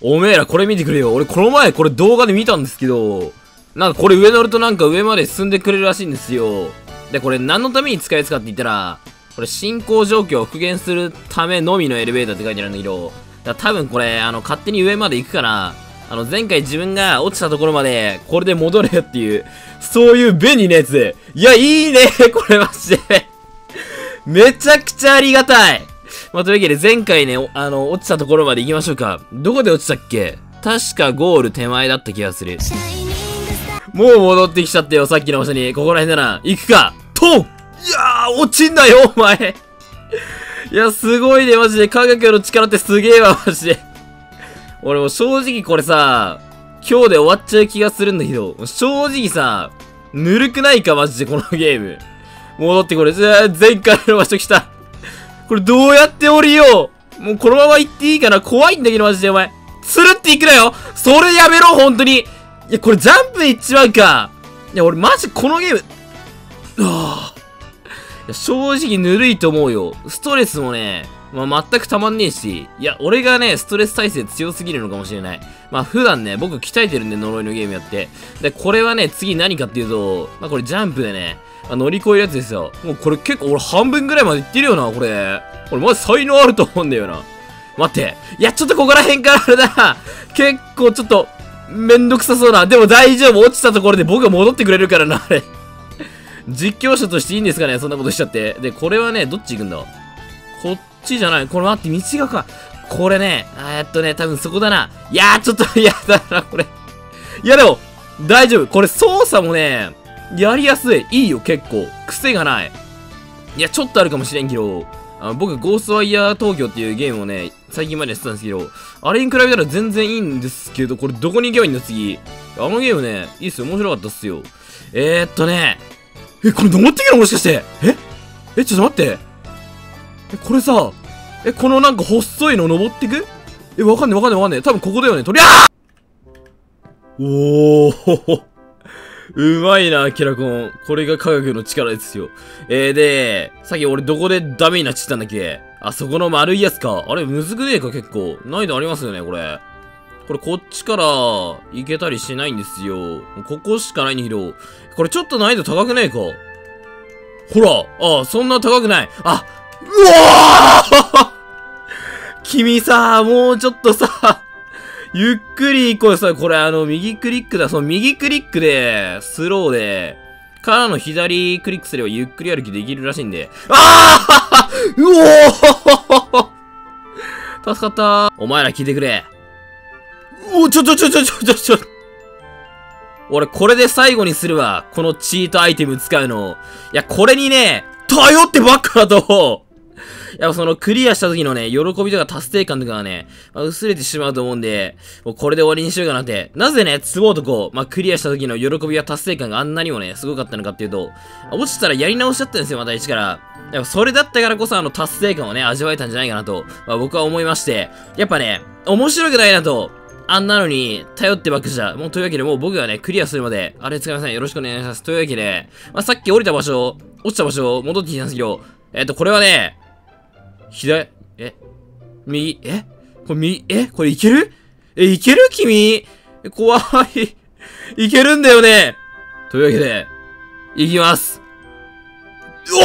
おめえらこれ見てくれよ。俺この前これ動画で見たんですけど、なんかこれ上乗るとなんか上まで進んでくれるらしいんですよ。で、これ何のために使いやすかって言ったら、これ進行状況を復元するためのみのエレベーターって書いてあるんだけど、だ多分これ、あの、勝手に上まで行くから、あの、前回自分が落ちたところまで、これで戻れよっていう、そういう便利なやつ。いや、いいねこれマジでめちゃくちゃありがたいまあ、というわけで前回ね、あの、落ちたところまで行きましょうか。どこで落ちたっけ？確かゴール手前だった気がする。もう戻ってきちゃったよ、さっきの場所に。ここら辺なら、行くかトンいやー、落ちんなよ、お前いや、すごいね、マジで。科学の力ってすげえわ、マジで。俺も正直これさ、今日で終わっちゃう気がするんだけど、正直さ、ぬるくないか、マジで、このゲーム。戻ってこれ。前回の場所来た。これどうやって降りよう？もうこのまま行っていいかな？怖いんだけど、マジで、お前。つるって行くなよそれやめろ、本当にいや、これジャンプ行っちまうか。いや、俺マジこのゲーム、ああ。正直ぬるいと思うよ。ストレスもね、まあ、全くたまんねえし、いや、俺がね、ストレス耐性強すぎるのかもしれない。まあ、普段ね、僕鍛えてるんで、呪いのゲームやって。で、これはね、次何かっていうと、まあ、これジャンプでね、あ乗り越えるやつですよ。もうこれ結構俺半分ぐらいまでいってるよな、これ。これマジ才能あると思うんだよな。待って。いや、ちょっとここら辺からあれだ結構ちょっと、めんどくさそうな。でも大丈夫。落ちたところで僕が戻ってくれるからな、あれ。実況者としていいんですかねそんなことしちゃって。で、これはね、どっち行くんだ？こっちじゃない。これ待って、道がか。これね、えっとね、多分そこだな。いやー、ちょっと 嫌だな、これ。いやでも、大丈夫。これ操作もね、やりやすい。いいよ、結構。癖がない。いや、ちょっとあるかもしれんけど、あの僕、ゴーストワイヤー東京っていうゲームをね、最近までやってたんですけど、あれに比べたら全然いいんですけど、これどこに行けばいいんだ、次。あのゲームね、いいっすよ、面白かったっすよ。えー、っとね、え、これ登っていくのもしかしてえ？え、ちょっと待って。え、これさ、え、このなんか細いの登ってく？え、わかんねえわかんねえわかんねえ。多分ここだよね。とりあおー うまいな、キラコン。これが科学の力ですよ。えー、で、さっき俺どこでダメになっちゃったんだっけ？あそこの丸いやつか。あれ、むずくねえか、結構。難易度ありますよね、これ。これ、こっちから行けたりしないんですよ。ここしかないんだけど。これちょっと難易度高くねえかほらあ、そんな高くない。あ、うわー 君さ、もうちょっとさ、ゆっくりこれさ、これあの、右クリックだ。その右クリックで、スローで、からの左クリックすればゆっくり歩きできるらしいんで。ああ うお 助かったお前ら聞いてくれ。おちょちょちょちょちょちょちょ。俺これで最後にするわ。このチートアイテム使うの。いや、これにね、頼ってばっかだと、やっぱそのクリアした時のね、喜びとか達成感とかがね、まあ、薄れてしまうと思うんで、もうこれで終わりにしようかなって。なぜね、ツボ男、まあ、クリアした時の喜びや達成感があんなにもね、すごかったのかっていうと、落ちたらやり直しちゃったんですよ、また一から。やっぱそれだったからこそあの達成感をね、味わえたんじゃないかなと、まあ、僕は思いまして、やっぱね、面白くないなと、あんなのに頼ってばっかじゃ。もうというわけでもう僕がね、クリアするまで、あれ使いません。よろしくお願いします。というわけで、まあ、さっき降りた場所、落ちた場所、戻ってきたんですけど、えっ、と、これはね、左、え、右、え？これ右、え？これいける？え、いける？君怖い。いけるんだよねというわけで、いきます。うわ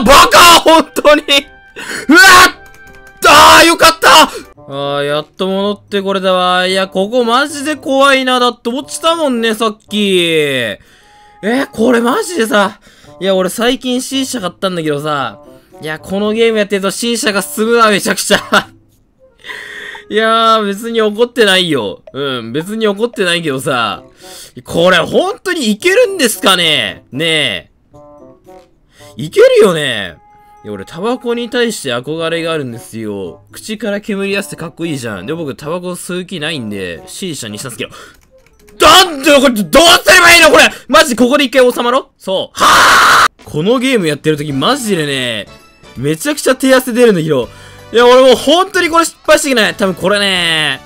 ーバカ本当にうわあーよかったああ、やっと戻ってこれだわ。いや、ここマジで怖いな。だって落ちたもんね、さっき。えこれマジでさ。いや、俺最近 C 社買ったんだけどさ、いや、このゲームやってると C 社が進むな、めちゃくちゃ いやー、別に怒ってないよ。うん、別に怒ってないけどさ、これ本当にいけるんですかね？ねえ。いけるよねいや、俺、タバコに対して憧れがあるんですよ。口から煙出してかっこいいじゃん。で、僕、タバコ吸う気ないんで、C 社にしたんですけど。なんでこれ、どうすればいいのこれマジ、ここで一回収まろそう。はぁこのゲームやってる時、マジでね、めちゃくちゃ手汗出るんだけど。いや、俺もう本当にこれ失敗してきない。多分これね、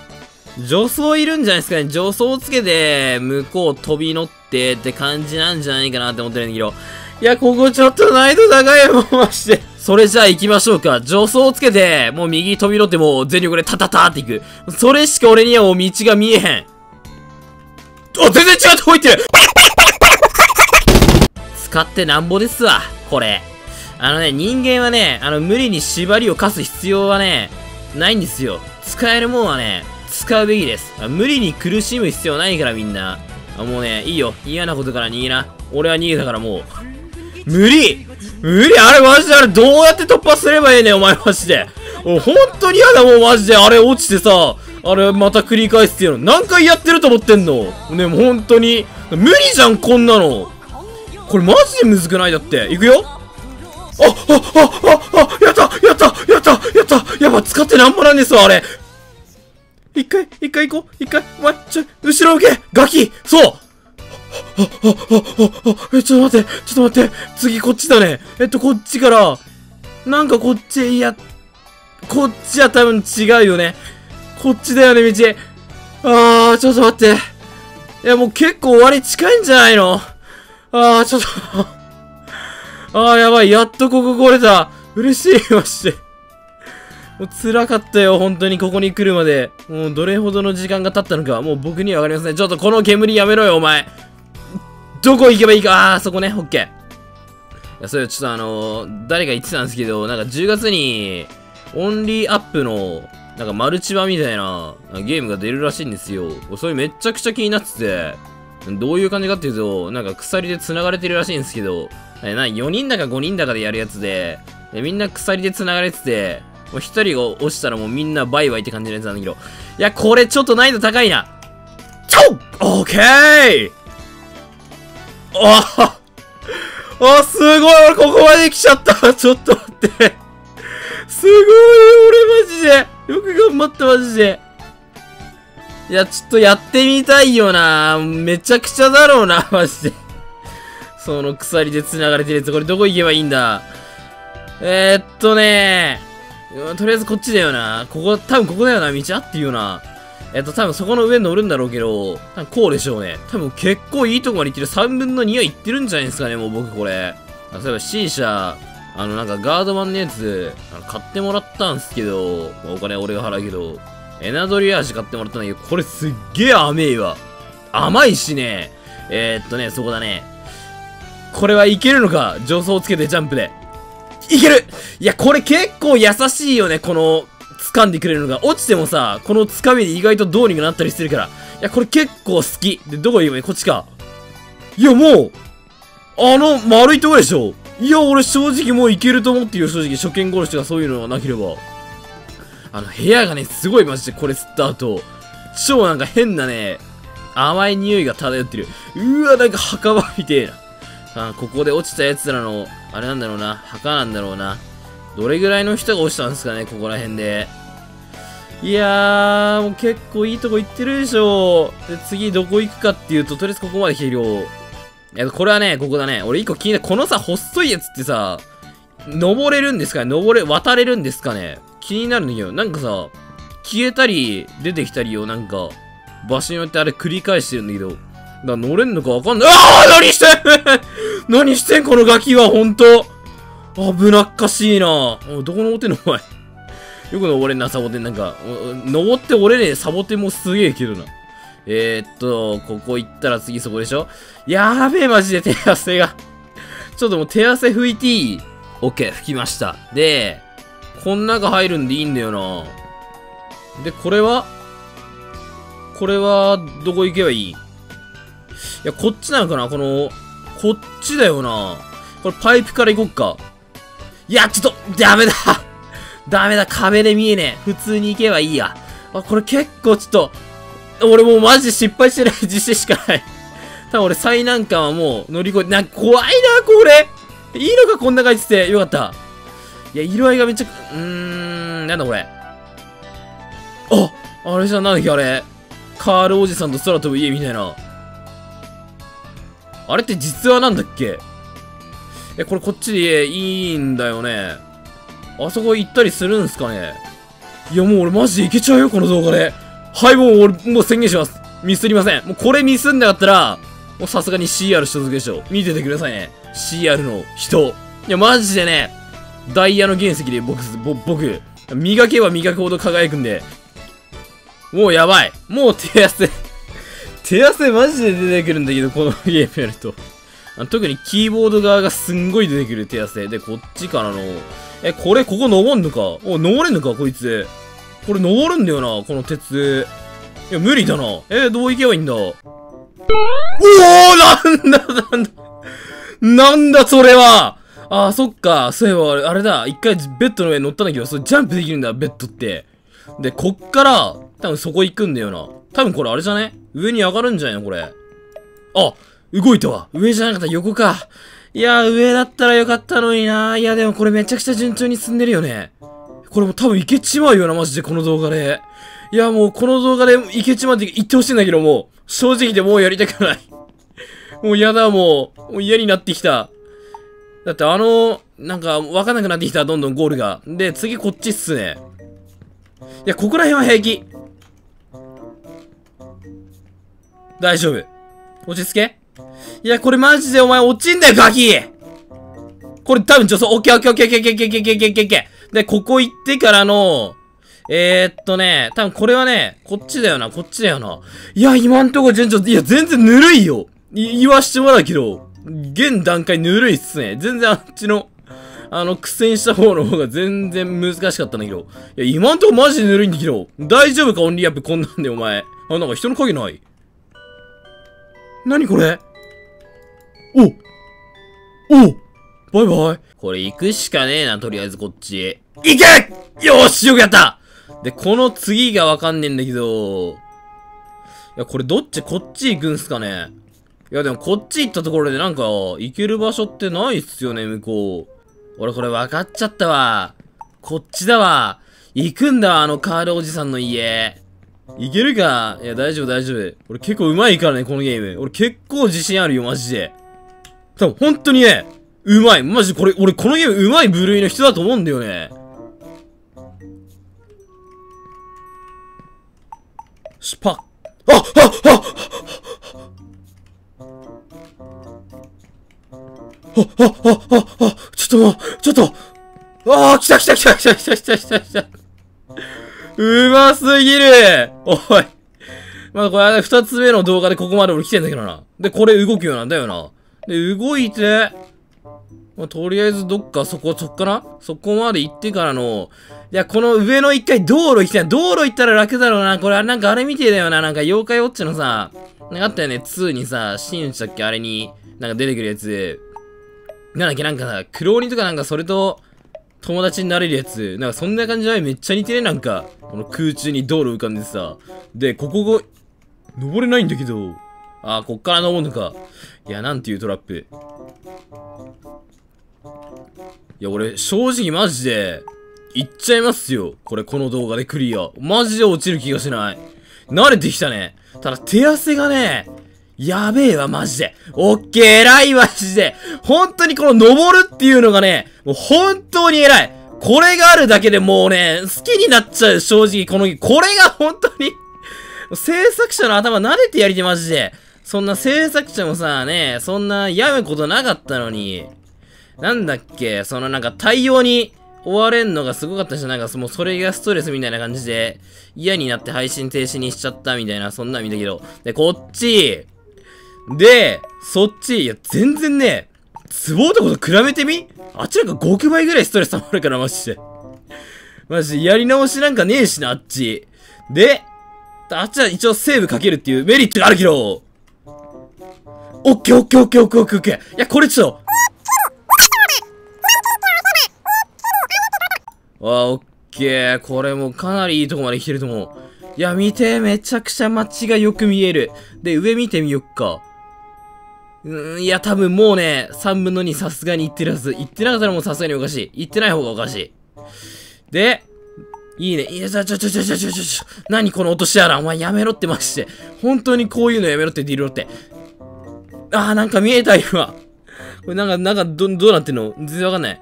助走いるんじゃないですかね。助走つけて、向こう飛び乗ってって感じなんじゃないかなって思ってるんだけど。いや、ここちょっと難易度高い、もうマジで。それじゃあ行きましょうか。助走をつけて、もう右飛び乗ってもう全力でタタタっていく。それしか俺にはもう道が見えへん。あ、全然違うとこ行ってる使ってなんぼですわ、これ。あのね、人間はね、あの、無理に縛りを課す必要はね、ないんですよ。使えるもんはね、使うべきです。無理に苦しむ必要ないからみんな。あもうね、いいよ。嫌なことから逃げな。俺は逃げたからもう。無理無理あれマジで？あれどうやって突破すればいいねん？お前マジで。もう本当に嫌だもうマジで。あれ落ちてさ、あれまた繰り返すっていうの。何回やってると思ってんの？ね、もう本当に。無理じゃん、こんなの。これマジでむずくない？だって。いくよあ、あ、あ、あ、あ、やったやったやったやったやば、使ってなんぼなんですわ、あれ。一回、一回行こう。一回、お前、ちょ、後ろ受けガキそうあ、あ、あ、あえ、ちょっと待って、ちょっと待って。次こっちだね。えっと、こっちから、なんかこっち、いや、こっちは多分違うよね。こっちだよね、道。あー、ちょっと待って。いや、もう結構終わり近いんじゃないの？あー、ちょっとあー、やばい。やっとここ来れた。嬉しい、まして。もう辛かったよ、本当にここに来るまで。もうどれほどの時間が経ったのか、もう僕にはわかりません。ちょっとこの煙やめろよ、お前。どこ行けばいいか、あー、そこね、オッケー。いや、それちょっとあのー、誰か言ってたんですけど、なんか10月に、オンリーアップの、なんかマルチ版みたいなゲームが出るらしいんですよ。それめちゃくちゃ気になってて、どういう感じかっていうと、なんか鎖で繋がれてるらしいんですけど、えな4人だか5人だかでやるやつで、でみんな鎖で繋がれてて、もう1人が落ちたらもうみんなバイバイって感じのやつなんだけど、いや、これちょっと難易度高いな。ちょオッケー！ああすごい！俺ここまで来ちゃった。ちょっと待って。すごい！俺マジで。よく頑張ったマジで。いや、ちょっとやってみたいよな。めちゃくちゃだろうな、マジで。その鎖で繋がれてるやつ、これどこ行けばいいんだ？えー、っとねとりあえずこっちだよな。ここ、多分ここだよな。道あっていうような。えっと、多分そこの上に乗るんだろうけど、多分こうでしょうね。多分結構いいとこまで行ってる。3分の2は行ってるんじゃないですかね、もう僕これ。例えば C 社、あのなんかガードマンのやつ、買ってもらったんすけど、お金俺が払うけど、エナドリアージ買ってもらったんだけど、これすっげえ甘いわ。甘いしね。えー、っとね、そこだね。これはいけるのか？助走をつけてジャンプで。いけるいや、これ結構優しいよね、この、掴んでくれるのが。落ちてもさ、この掴みで意外とどうにかなったりするから。いや、これ結構好き。で、どこ行けばいいこっちか。いや、もう、あの、丸いとこでしょいや、俺正直もういけると思ってるよ、正直。初見殺しとかそういうのがなければ。あの、部屋がね、すごいマジでこれ吸った後、超なんか変なね、甘い匂いが漂ってる。うわ、なんか墓場みてえな。あ、ここで落ちた奴らの、あれなんだろうな、墓なんだろうな。どれぐらいの人が落ちたんですかね、ここら辺で。いやー、もう結構いいとこ行ってるでしょ。で、次どこ行くかっていうと、とりあえずここまで来てるよ。え、これはね、ここだね。俺一個気になる。このさ、細いやつってさ、登れるんですかね？登れ、渡れるんですかね？気になるんだけど、なんかさ、消えたり、出てきたりをなんか、場所によってあれ繰り返してるんだけど、だ乗れんのかわかんない。ああ何してん 何してんこのガキは、ほんと危なっかしいなおどこ登ってんのお前。よく登れんな、サボテン。なんか、登って俺ねえサボテンもすげえけどな。えー、っと、ここ行ったら次そこでしょやべえ、マジで手汗がちょっともう手汗拭いていい ?OK、拭きました。で、こん中入るんでいいんだよな。で、これは？これは、どこ行けばいい？いや、こっちなのかな？この、こっちだよな。これパイプから行こっか。いや、ちょっと、ダメだ ダメだ、壁で見えねえ。普通に行けばいいや。あ、これ結構ちょっと、俺もうマジで失敗してない自信しかない。多分俺最難関はもう乗り越え、なんか怖いな、これいいのか、こんな感じで。よかった。いや、色合いがめっちゃ、うーん、なんだこれ。あ、あれじゃなんだっけ、あれ。カールおじさんと空飛ぶ家みたいな。あれって実話なんだっけ？え、これこっちでいいんだよね。あそこ行ったりするんすかね？いやもう俺マジでいけちゃうよ、この動画で。はい、もう俺、もう宣言します。ミスりません。もうこれミスんなかったら、もうさすがに CR 所属でしょ。見ててくださいね。CR の人。いや、マジでね、ダイヤの原石で僕、ぼ僕、磨けば磨くほど輝くんで、もうやばい。もう手汗。手汗マジで出てくるんだけど、このゲームやると。特にキーボード側がすんごい出てくる手汗。で、こっちからの、え、これ、ここ登んのか？お、登れんのかこいつ。これ登るんだよな、この鉄。いや、無理だな。えどう行けばいいんだ？おおなんだ、なんだ。なんだ、それはあー、そっか。そういえば、あれだ。一回ベッドの上に乗ったんだけど、それジャンプできるんだ、ベッドって。で、こっから、多分そこ行くんだよな。多分これあれじゃね？上に上がるんじゃないのこれ？あ動いたわ上じゃなかった横か。いや、上だったらよかったのにな。いや、でもこれめちゃくちゃ順調に進んでるよね。これも多分いけちまうよな、マジで、この動画で。いや、もうこの動画でいけちまうって言ってほしいんだけどもう、正直でもうやりたくない。もう嫌だ、もう。もう嫌になってきた。だってあの、なんか、わかんなくなってきた、どんどんゴールが。で、次こっちっすね。いや、ここら辺は平気。大丈夫。落ち着けいや、これマジでお前落ちんだよ、ガキこれ多分助走、オッケーオッケーオッケーオッケーオッケーオッケーオッケーオッケーオッケーで、ここ行ってからの、えー、っとね、多分これはね、こっちだよな、こっちだよな。いや、今んとこ順調、いや、全然ぬるいよ。い、言わしてもらうけど、現段階ぬるいっすね。全然あっちの、あの、苦戦した方の方が全然難しかったんだけど。いや、今んとこマジでぬるいんだけど。大丈夫かオンリーアップこんなんでお前。あ、なんか人の影ない何これ？おおバイバイ。これ行くしかねえな、とりあえずこっち。行けよしよくやったで、この次がわかんねえんだけど、いや、これどっちこっち行くんすかね？いや、でもこっち行ったところでなんか、行ける場所ってないっすよね、向こう。俺これ分かっちゃったわ。こっちだわ。行くんだわ、あのカールおじさんの家。いけるか？いや、大丈夫、大丈夫。俺結構上手いからね、このゲーム。俺結構自信あるよ、マジで。多分、本当にね、上手い。マジこれ、俺このゲーム上手い部類の人だと思うんだよね。スパッ。あああああ、あ、あ、あ、あ、ちょっともう、ちょっと、ああ、来た来た来た来た来た来た来た来た。うますぎるおい。まあこれ、二つ目の動画でここまで俺来てんだけどな。で、これ動くようなんだよな。で、動いて、まあ、とりあえずどっかそこ、そっかなそこまで行ってからの、いや、この上の一回道路行きたい。道路行ったら楽だろうな。これ、なんかあれみてえだよな。なんか妖怪ウォッチのさ、なんかあったよね。2にさ、真打ちだっけ？あれに、なんか出てくるやつ。なんだっけ？なんかさ、黒鬼とかなんかそれと、友達になれるやつ。なんかそんな感じでめっちゃ似てね？なんか、この空中に道路浮かんでさ。で、ここが、登れないんだけど。あー、こっから登るのか。いや、なんていうトラップ。いや、俺、正直マジで、行っちゃいますよ。これ、この動画でクリア。マジで落ちる気がしない。慣れてきたね。ただ、手汗がね、やべえわ、マジで。オッケー、偉いわ、マジで。本当にこの登るっていうのがね、もう本当に偉い。これがあるだけでもうね、好きになっちゃう、正直、この、これが本当に制作者の頭撫でてやりて、マジで。そんな制作者もさ、ね、そんなやむことなかったのに、なんだっけ、そのなんか対応に追われんのがすごかったし、なんかもうそれがストレスみたいな感じで、嫌になって配信停止にしちゃったみたいな、そんな見たけど。で、こっち、で、そっち、いや、全然ね、ツボ男と比べてみ？あっちなんか5倍ぐらいストレス溜まるから、マジで。マジで、やり直しなんかねえしな、あっち。で、あっちは一応セーブかけるっていうメリットがあるけど、オッケーオッケーオッケーオッケーオッケーオッケー。いや、これちょっと。あ、オッケー。これもかなりいいとこまで来てると思う。いや、見て、めちゃくちゃ街がよく見える。で、上見てみよっか。うん、いや、多分もうね、3分の2さすがに行ってるはず。行ってなかったらもうさすがにおかしい。行ってない方がおかしい。で、いいね。いや、ちょ、ちょ、ちょ、ちょ、ちょ、ちょ、ちょ、何この落とし穴？お前やめろってまして。本当にこういうのやめろってディルロって。あー、なんか見えた今。これなんか、なんか、ど、どうなってんの？全然わかんない。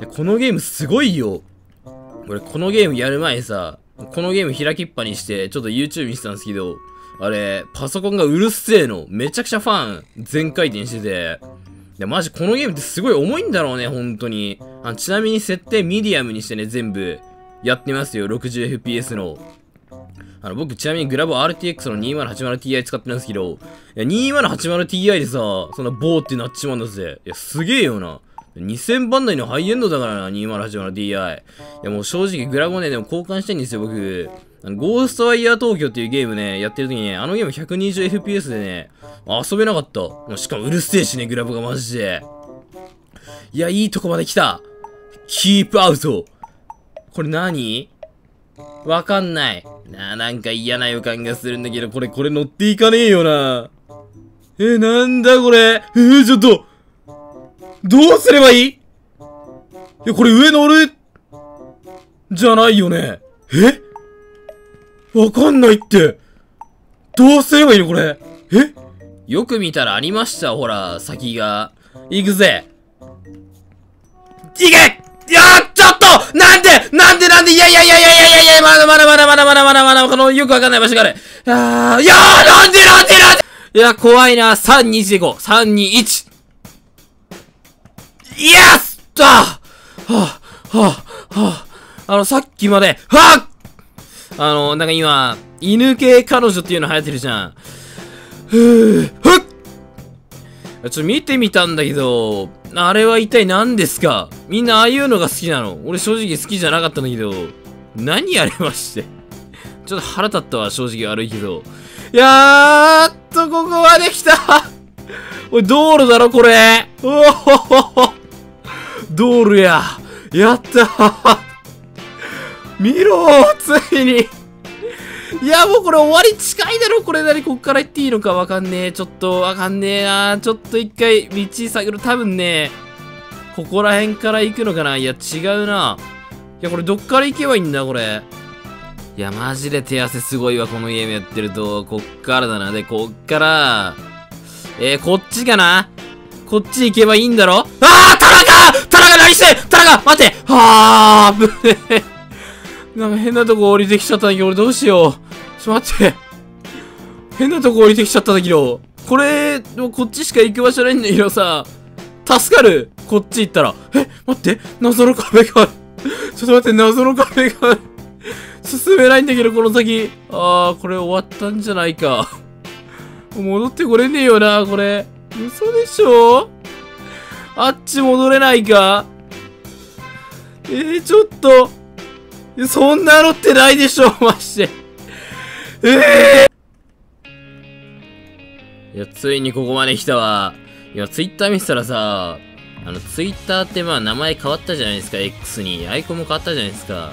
で、このゲームすごいよ。俺、このゲームやる前さ、このゲーム開きっぱにして、ちょっと YouTube 見てたんですけど、あれ、パソコンがうるせえの。めちゃくちゃファン全回転してて、や、マジこのゲームってすごい重いんだろうね、本当に。あちなみに設定ミディアムにしてね、全部やってますよ、60fps の。あの、僕ちなみにグラボ RTX の 2080Ti 使ってるんですけど、いや、2080Ti でさ、そんなボーってなっちまうんだぜ。いや、すげえよな。2000番台のハイエンドだからな、2080Ti。いや、もう正直グラボね、でも交換したいんですよ、僕。ゴーストワイヤー東京っていうゲームね、やってる時にね、あのゲーム 120fps でね、遊べなかった。しかもうるせえしね、グラボがマジで。いや、いいとこまで来た。キープアウト。これ何？わかんない。ななんか嫌な予感がするんだけど、これ、これ乗っていかねえよな。え、なんだこれ？えー、ちょっと。どうすればいい？いや、これ上乗る？じゃないよね。え？わかんないって。どうすればいいのこれ？え？よく見たらありました、ほら、先が。行くぜ。行けいやちょっとなんで？なんで？なんで？いやいやいやいやいやいやいやまだまだまだまだまだまだまだこのよくわかんない場所がある。あーいやーなんで？なんで？なんで？いや、怖いな。3、2、1でいこう。3、2、1。イエスあはぁ、はぁ、はぁ、あの、さっきまで、はぁあの、なんか今、犬系彼女っていうの流行ってるじゃん。ふぅ、ふっちょっと見てみたんだけど、あれは一体何ですか？みんなああいうのが好きなの俺正直好きじゃなかったんだけど、何やれまして？ちょっと腹立ったわ、正直悪いけど。やーっとここまで来たおい、道路だろ、これおお道路ややった見ろついにいや、もうこれ終わり近いだろこれなにこっから行っていいのかわかんねえ。ちょっとわかんねえな。ちょっと一回道探る。多分ね、ここら辺から行くのかないや、違うな。いや、これどっから行けばいいんだ、これ。いや、マジで手汗すごいわ、このゲームやってると。こっからだな。で、こっから、えー、こっちかなこっち行けばいいんだろああ田中田中何して田中待てはあぶねなんか変なとこ降りてきちゃったんだけど、俺どうしよう。ちょっと待って。変なとこ降りてきちゃったんだけど、これ、でもこっちしか行く場所ないんだけどさ、助かるこっち行ったら。え、待って謎の壁がある。ちょっと待って、謎の壁がある。進めないんだけど、この先。あー、これ終わったんじゃないか。戻ってこれねえよな、これ。嘘でしょ？あっち戻れないか？えー、ちょっと。そんなのってないでしょ、まして。ええー、いや、ついにここまで来たわ。いや、ツイッター見てたらさ、あの、ツイッターってまあ名前変わったじゃないですか、X に。アイコンも変わったじゃないですか。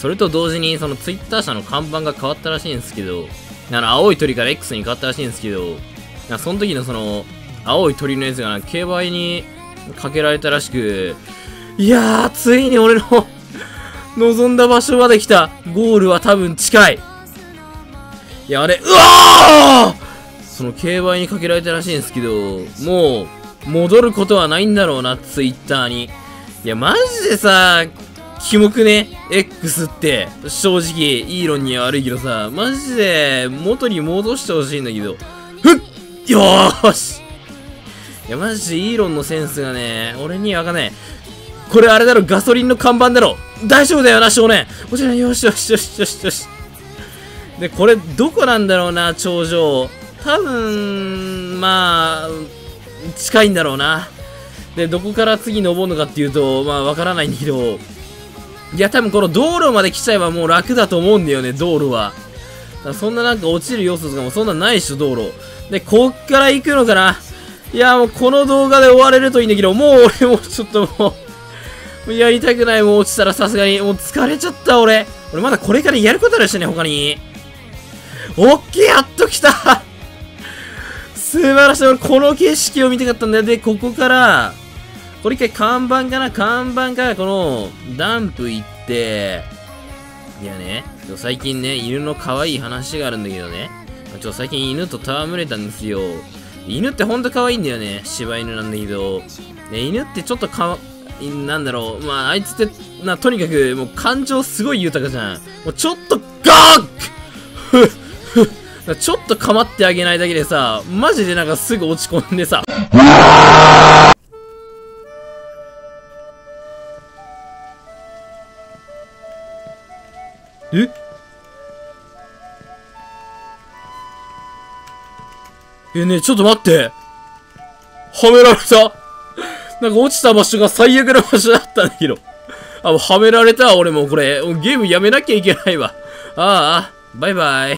それと同時に、そのツイッター社の看板が変わったらしいんですけど、あの、青い鳥から X に変わったらしいんですけど、その時のその、青い鳥のやつがな、競馬にかけられたらしく、いやー、ついに俺の望んだ場所まで来た。ゴールは多分近い。いや、あれ、うわーその競馬にかけられたらしいんですけど、もう、戻ることはないんだろうな、ツイッターに。いや、マジでさ、キモくね ?X って、正直、イーロンには悪いけどさ、マジで、元に戻してほしいんだけど、ふっよーしいや、マジでイーロンのセンスがね、俺にはわかんない。これあれだろ、ガソリンの看板だろ。大丈夫だよな、少年。もちろん、よしよしよしよしよし。で、これ、どこなんだろうな、頂上。多分、まあ、近いんだろうな。で、どこから次登るのかっていうと、まあ、わからないんだけど、いや、多分この道路まで来ちゃえばもう楽だと思うんだよね、道路は。そんななんか落ちる要素とかもそんなないっしょ、道路。で、こっから行くのかないや、もうこの動画で終われるといいんだけど、もう俺もちょっともうやりたくない、もう落ちたらさすがに。もう疲れちゃった、俺。俺まだこれからやることあるしね、他に。オッケー、やっと来た素晴らしい。俺、この景色を見たかったんだよ。で、ここから、これ一回看板かな？看板からこの、ダンプ行って、いやね、最近ね、犬の可愛い話があるんだけどね。ちょ、最近犬と戯れたんですよ。犬ってほんと可愛いんだよね。柴犬なんだけど。ね、犬ってちょっとか、なんだろう、まあ、あいつって、な、とにかく、もう感情すごい豊かじゃん。もうちょっと、ガーッ。ちょっと構ってあげないだけでさ、マジでなんかすぐ落ち込んでさ。え？え、ねえ、ちょっと待って。はめられた。なんか落ちた場所が最悪な場所だったんだけど。あ、もうはめられた。俺もこれ、ゲームやめなきゃいけないわ。ああ、バイバイ。